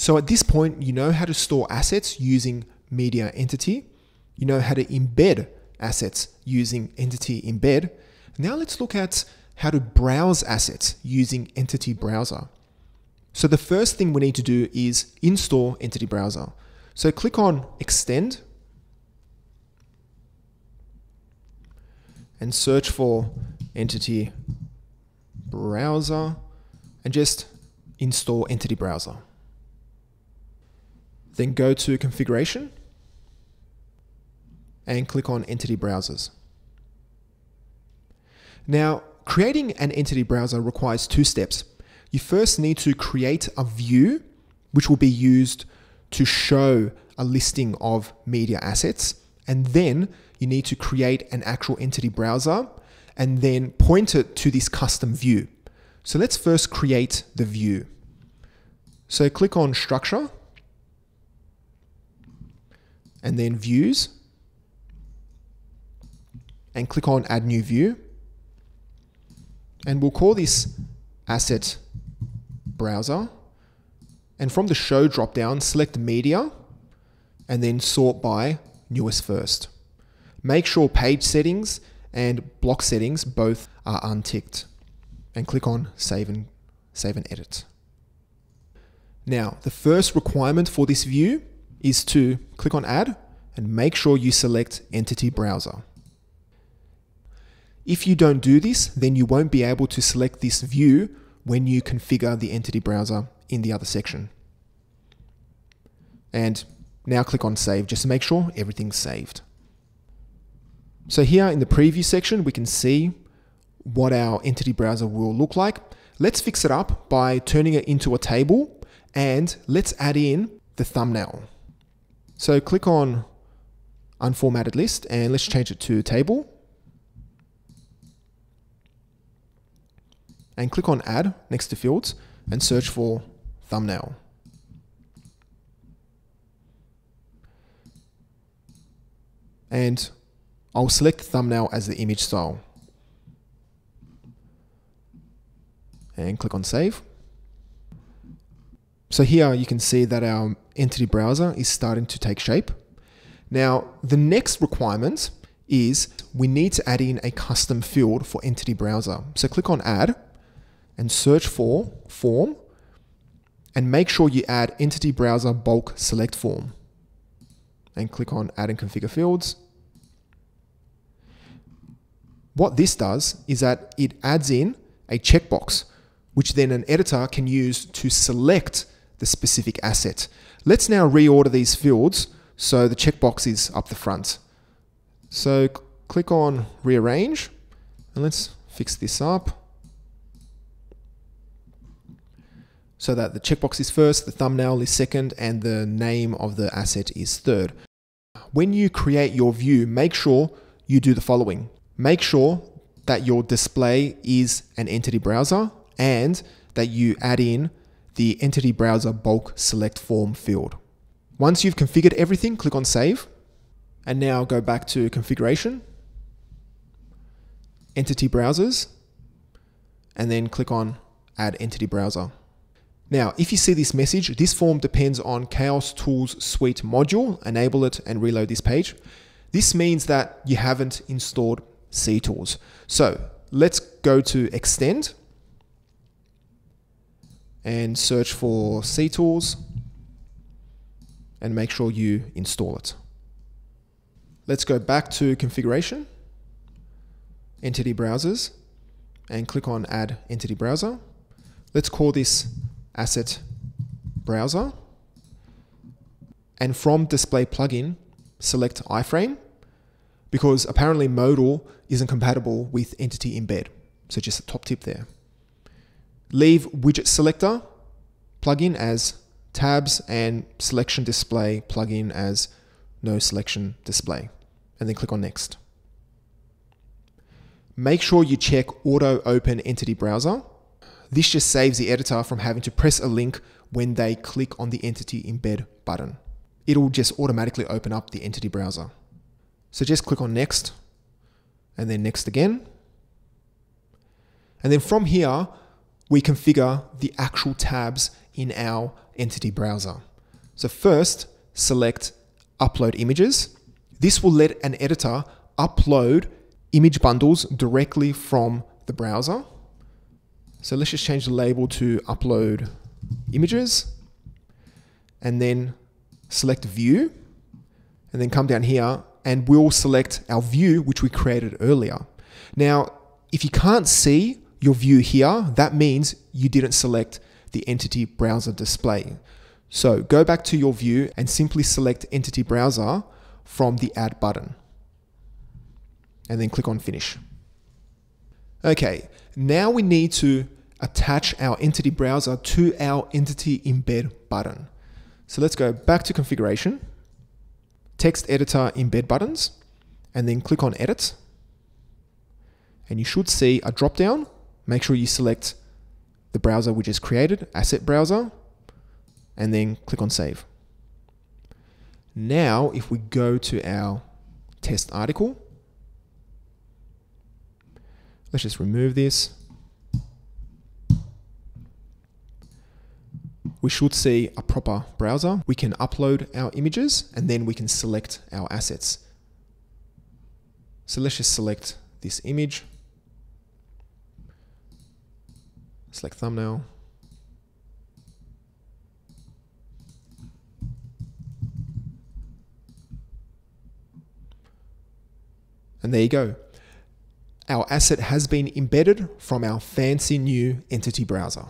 So at this point, you know how to store assets using media entity. You know how to embed assets using entity embed. Now let's look at how to browse assets using entity browser. So the first thing we need to do is install entity browser. So click on extend and search for entity browser and just install entity browser. Then go to configuration and click on entity browsers. Now, creating an entity browser requires two steps. You first need to create a view which will be used to show a listing of media assets. And then you need to create an actual entity browser and then point it to this custom view. So let's first create the view. So click on structure and then views and click on add new view. And we'll call this asset browser. And from the show dropdown, select media and then sort by newest first. Make sure page settings and block settings both are unticked and click on save and save and edit. Now, the first requirement for this view is to click on add and make sure you select entity browser. If you don't do this, then you won't be able to select this view when you configure the entity browser in the other section. And now click on save just to make sure everything's saved. So here in the preview section, we can see what our entity browser will look like. Let's fix it up by turning it into a table and let's add in the thumbnail. So click on unformatted list and let's change it to table. And click on add next to fields and search for thumbnail. And I'll select thumbnail as the image style. And click on save. So here you can see that our entity browser is starting to take shape. Now, the next requirement is we need to add in a custom field for entity browser. So click on add and search for form and make sure you add entity browser bulk select form and click on add and configure fields. What this does is that it adds in a checkbox, which then an editor can use to select the specific asset. Let's now reorder these fields so the checkbox is up the front. So click on rearrange and let's fix this up. So that the checkbox is first, the thumbnail is second, and the name of the asset is third. When you create your view, make sure you do the following. Make sure that your display is an entity browser and that you add in the entity browser bulk select form field. Once you've configured everything, click on save and now go back to configuration, entity browsers, and then click on add entity browser. Now, if you see this message, this form depends on Chaos Tools Suite module. Enable it and reload this page. This means that you haven't installed CTools. So let's go to Extend and search for CTools and make sure you install it. Let's go back to Configuration, Entity Browsers, and click on Add Entity Browser. Let's call this asset browser. And from display plugin, select iframe because apparently modal isn't compatible with entity embed. So just a top tip there. Leave widget selector plugin as tabs and selection display plugin as no selection display. And then click on next. Make sure you check auto open entity browser this just saves the editor from having to press a link when they click on the entity embed button. It'll just automatically open up the entity browser. So just click on next and then next again. And then from here, we configure the actual tabs in our Entity Browser. So first, select Upload Images. This will let an editor upload image bundles directly from the browser. So let's just change the label to Upload Images and then select View and then come down here and we'll select our view, which we created earlier. Now, if you can't see your view here, that means you didn't select the entity browser display. So go back to your view and simply select entity browser from the add button and then click on finish. Okay, now we need to attach our entity browser to our entity embed button. So let's go back to configuration text editor embed buttons, and then click on edit. And you should see a drop down. Make sure you select the browser we just created, asset browser, and then click on save. Now, if we go to our test article, let's just remove this. we should see a proper browser. We can upload our images and then we can select our assets. So let's just select this image. Select thumbnail. And there you go. Our asset has been embedded from our fancy new entity browser.